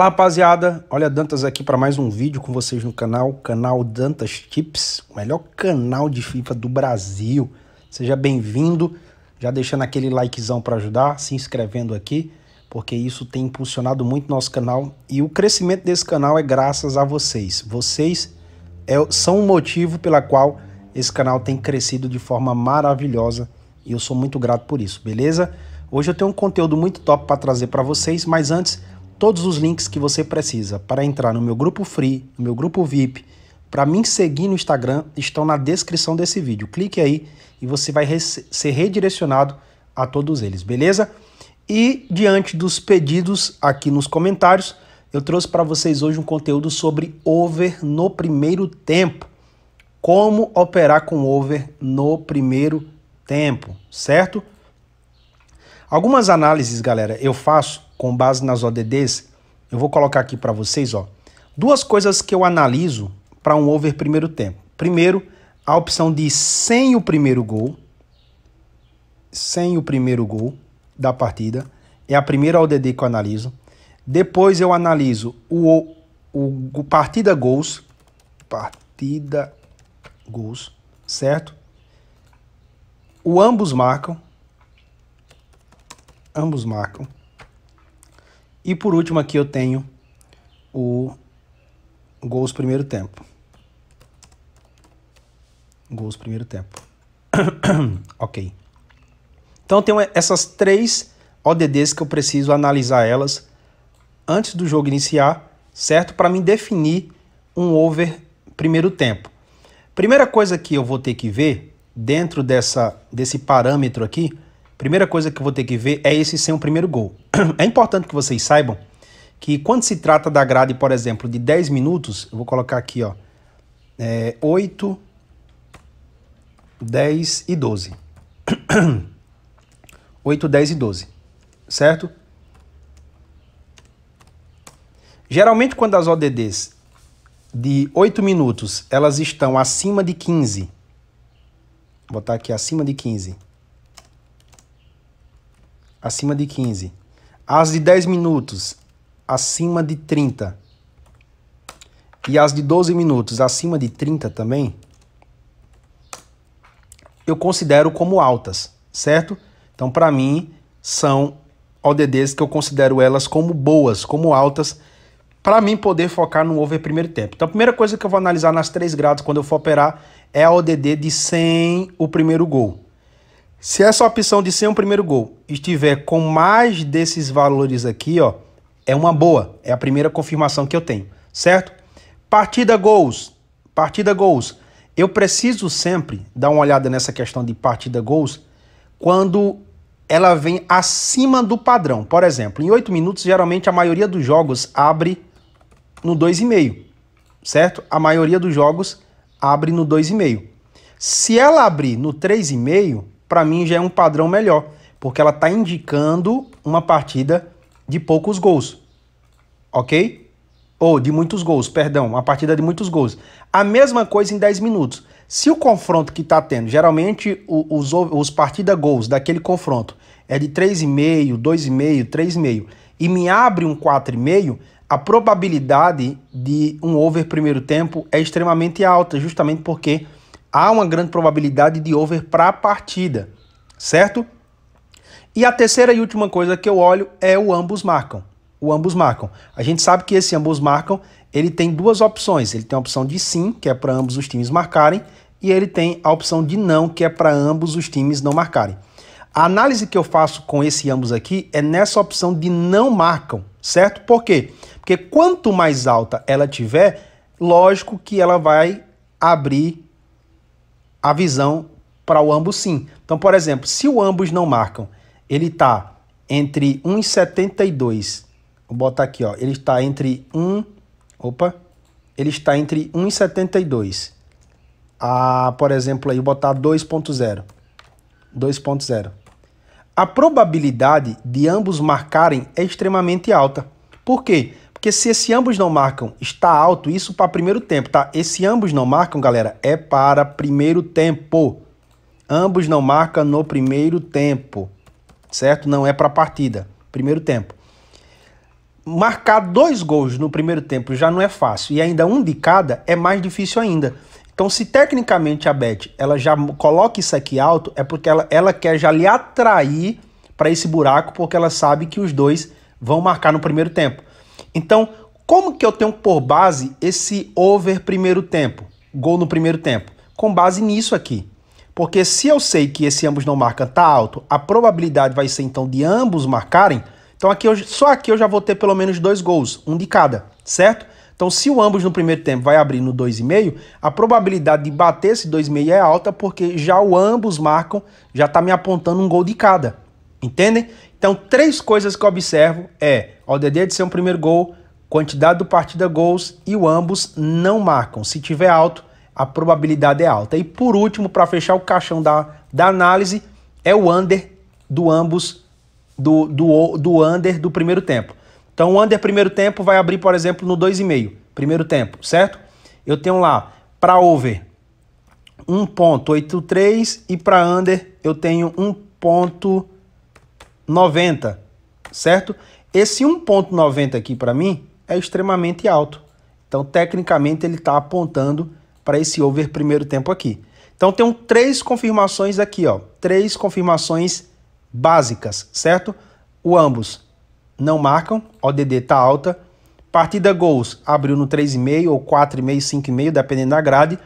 Fala rapaziada, olha Dantas aqui para mais um vídeo com vocês no canal, canal Dantas Tips, o melhor canal de FIFA do Brasil. Seja bem-vindo, já deixando aquele likezão para ajudar, se inscrevendo aqui, porque isso tem impulsionado muito nosso canal e o crescimento desse canal é graças a vocês. Vocês é, são o motivo pela qual esse canal tem crescido de forma maravilhosa e eu sou muito grato por isso, beleza? Hoje eu tenho um conteúdo muito top para trazer para vocês, mas antes Todos os links que você precisa para entrar no meu grupo free, no meu grupo VIP, para me seguir no Instagram, estão na descrição desse vídeo. Clique aí e você vai ser redirecionado a todos eles, beleza? E diante dos pedidos aqui nos comentários, eu trouxe para vocês hoje um conteúdo sobre over no primeiro tempo. Como operar com over no primeiro tempo, certo? Algumas análises, galera, eu faço com base nas ODDs, eu vou colocar aqui para vocês, ó, duas coisas que eu analiso para um over primeiro tempo. Primeiro, a opção de sem o primeiro gol, sem o primeiro gol da partida, é a primeira ODD que eu analiso. Depois eu analiso o, o, o partida gols, partida gols, certo? O ambos marcam, ambos marcam. E por último aqui eu tenho o gols primeiro tempo. Gols primeiro tempo. ok. Então tem essas três ODDs que eu preciso analisar elas antes do jogo iniciar, certo? Para me definir um over primeiro tempo. Primeira coisa que eu vou ter que ver dentro dessa, desse parâmetro aqui Primeira coisa que eu vou ter que ver é esse ser um primeiro gol. É importante que vocês saibam que quando se trata da grade, por exemplo, de 10 minutos, eu vou colocar aqui, ó, é, 8, 10 e 12. 8, 10 e 12, certo? Geralmente quando as ODDs de 8 minutos, elas estão acima de 15, vou botar aqui acima de 15, acima de 15. As de 10 minutos, acima de 30. E as de 12 minutos, acima de 30 também, eu considero como altas, certo? Então, para mim, são ODDs que eu considero elas como boas, como altas, para mim poder focar no over primeiro tempo. Então, a primeira coisa que eu vou analisar nas três gradas quando eu for operar é a ODD de 100 o primeiro gol. Se essa opção de ser um primeiro gol estiver com mais desses valores aqui, ó, é uma boa. É a primeira confirmação que eu tenho, certo? Partida gols. Partida gols. Eu preciso sempre dar uma olhada nessa questão de partida gols quando ela vem acima do padrão. Por exemplo, em 8 minutos, geralmente a maioria dos jogos abre no 2,5, certo? A maioria dos jogos abre no 2,5. Se ela abrir no 3,5, para mim já é um padrão melhor, porque ela está indicando uma partida de poucos gols, ok? Ou de muitos gols, perdão, uma partida de muitos gols. A mesma coisa em 10 minutos. Se o confronto que está tendo, geralmente os, os partida gols daquele confronto é de 3,5, 2,5, 3,5 e me abre um 4,5, a probabilidade de um over primeiro tempo é extremamente alta, justamente porque há uma grande probabilidade de over para a partida, certo? E a terceira e última coisa que eu olho é o ambos marcam. O ambos marcam. A gente sabe que esse ambos marcam, ele tem duas opções. Ele tem a opção de sim, que é para ambos os times marcarem, e ele tem a opção de não, que é para ambos os times não marcarem. A análise que eu faço com esse ambos aqui é nessa opção de não marcam, certo? Por quê? Porque quanto mais alta ela tiver, lógico que ela vai abrir a visão para o ambos sim. Então, por exemplo, se o ambos não marcam, ele está entre 1,72, vou botar aqui, ó, ele está entre 1, opa, ele está entre 1,72 a, por exemplo, aí vou botar 2.0, 2.0. A probabilidade de ambos marcarem é extremamente alta. Por quê? Porque se esse ambos não marcam está alto, isso para primeiro tempo, tá? Esse ambos não marcam, galera, é para primeiro tempo. Ambos não marcam no primeiro tempo, certo? Não é para partida, primeiro tempo. marcar dois gols no primeiro tempo já não é fácil e ainda um de cada é mais difícil ainda. Então, se tecnicamente a Bet ela já coloca isso aqui alto, é porque ela, ela quer já lhe atrair para esse buraco, porque ela sabe que os dois vão marcar no primeiro tempo. Então, como que eu tenho por base esse over primeiro tempo, gol no primeiro tempo? Com base nisso aqui. Porque se eu sei que esse ambos não marcam tá alto, a probabilidade vai ser então de ambos marcarem. Então aqui eu, só aqui eu já vou ter pelo menos dois gols, um de cada, certo? Então se o ambos no primeiro tempo vai abrir no 2,5, a probabilidade de bater esse 2,5 é alta porque já o ambos marcam, já está me apontando um gol de cada. Entendem? Então três coisas que eu observo é o ODD de ser um primeiro gol, quantidade do partida gols e o ambos não marcam. Se tiver alto, a probabilidade é alta. E por último, para fechar o caixão da, da análise, é o under do ambos, do, do, do under do primeiro tempo. Então o under primeiro tempo vai abrir, por exemplo, no 2,5, primeiro tempo, certo? Eu tenho lá, para over, 1.83 e para under eu tenho 1.90, certo? Esse 1.90 aqui para mim é extremamente alto. Então, tecnicamente, ele está apontando para esse over primeiro tempo aqui. Então tem três confirmações aqui, ó, três confirmações básicas, certo? O ambos não marcam, ODD tá alta. Partida gols abriu no 3,5 ou 4,5, 5,5, dependendo da grade.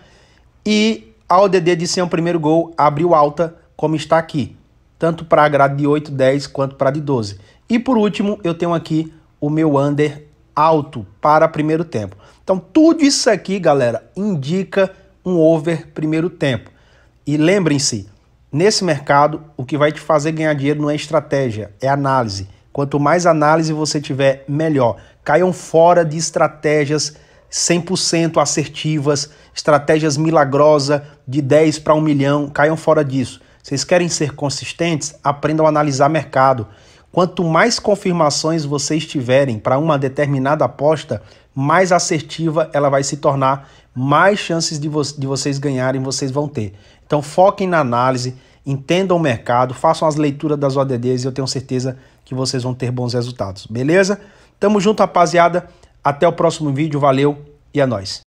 E a ODD de ser um primeiro gol abriu alta, como está aqui, tanto para a grade de 8, 10 quanto para a de 12. E por último, eu tenho aqui o meu under alto para primeiro tempo. Então, tudo isso aqui, galera, indica um over primeiro tempo. E lembrem-se, nesse mercado, o que vai te fazer ganhar dinheiro não é estratégia, é análise. Quanto mais análise você tiver, melhor. Caiam fora de estratégias 100% assertivas, estratégias milagrosas de 10 para 1 milhão, caiam fora disso. Vocês querem ser consistentes? Aprendam a analisar mercado. Quanto mais confirmações vocês tiverem para uma determinada aposta, mais assertiva ela vai se tornar, mais chances de, vo de vocês ganharem vocês vão ter. Então foquem na análise, entendam o mercado, façam as leituras das ODDs e eu tenho certeza que vocês vão ter bons resultados. Beleza? Tamo junto, rapaziada. Até o próximo vídeo. Valeu e é nóis.